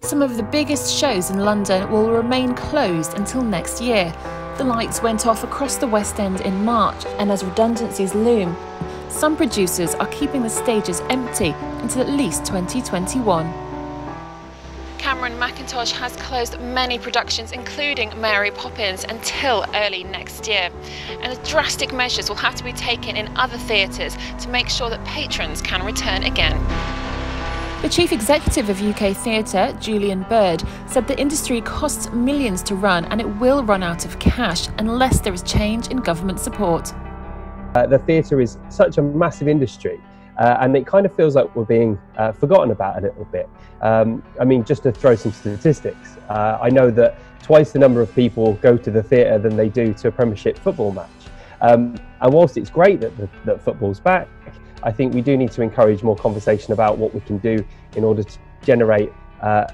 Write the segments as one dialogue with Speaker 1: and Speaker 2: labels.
Speaker 1: Some of the biggest shows in London will remain closed until next year. The lights went off across the West End in March, and as redundancies loom, some producers are keeping the stages empty until at least 2021. Cameron Mackintosh has closed many productions, including Mary Poppins, until early next year. And drastic measures will have to be taken in other theatres to make sure that patrons can return again. The chief executive of UK Theatre, Julian Bird, said the industry costs millions to run and it will run out of cash unless there is change in government support.
Speaker 2: Uh, the theatre is such a massive industry. Uh, and it kind of feels like we're being uh, forgotten about a little bit. Um, I mean, just to throw some statistics, uh, I know that twice the number of people go to the theatre than they do to a Premiership football match. Um, and whilst it's great that, the, that football's back, I think we do need to encourage more conversation about what we can do in order to generate uh,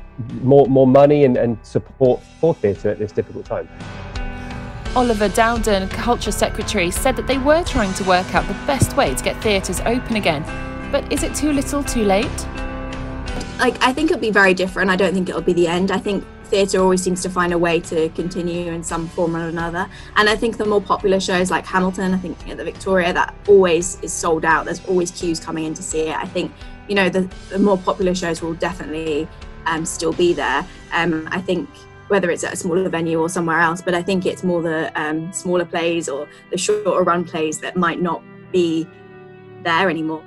Speaker 2: more, more money and, and support for theatre at this difficult time.
Speaker 1: Oliver Dowden, Culture Secretary, said that they were trying to work out the best way to get theatres open again. But is it too little too late?
Speaker 3: Like, I think it'll be very different. I don't think it'll be the end. I think theatre always seems to find a way to continue in some form or another. And I think the more popular shows like Hamilton, I think at the Victoria, that always is sold out. There's always queues coming in to see it. I think, you know, the, the more popular shows will definitely um, still be there. Um, I think whether it's at a smaller venue or somewhere else, but I think it's more the um, smaller plays or the shorter run plays that might not be there anymore.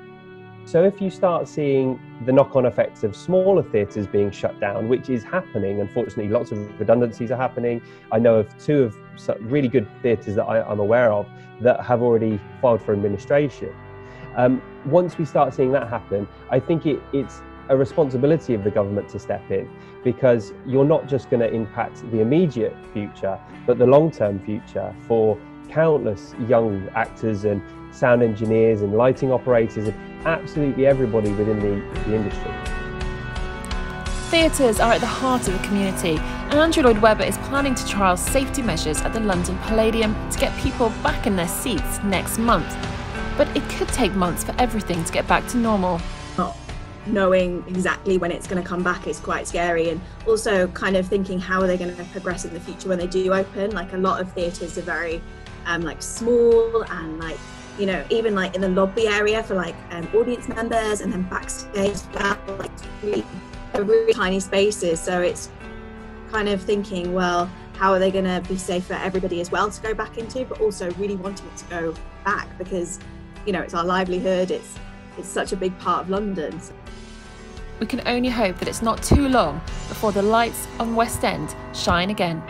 Speaker 2: So if you start seeing the knock-on effects of smaller theatres being shut down, which is happening, unfortunately, lots of redundancies are happening. I know of two of really good theatres that I, am aware of that have already filed for administration. Um, once we start seeing that happen, I think it, it's a responsibility of the government to step in because you're not just going to impact the immediate future, but the long-term future for countless young actors and sound engineers and lighting operators and absolutely everybody within the, the industry.
Speaker 1: Theatres are at the heart of the community, and Andrew Lloyd Webber is planning to trial safety measures at the London Palladium to get people back in their seats next month. But it could take months for everything to get back to normal.
Speaker 3: Not knowing exactly when it's going to come back is quite scary, and also kind of thinking how are they going to progress in the future when they do open. Like a lot of theatres are very um, like small and like you know, even like in the lobby area for like um, audience members and then backstage, like really, really tiny spaces. So it's kind of thinking, well, how are they going to be safe for everybody as well to go back into, but also really wanting to go back because, you know, it's our livelihood. It's it's such a big part of London.
Speaker 1: We can only hope that it's not too long before the lights on West End shine again.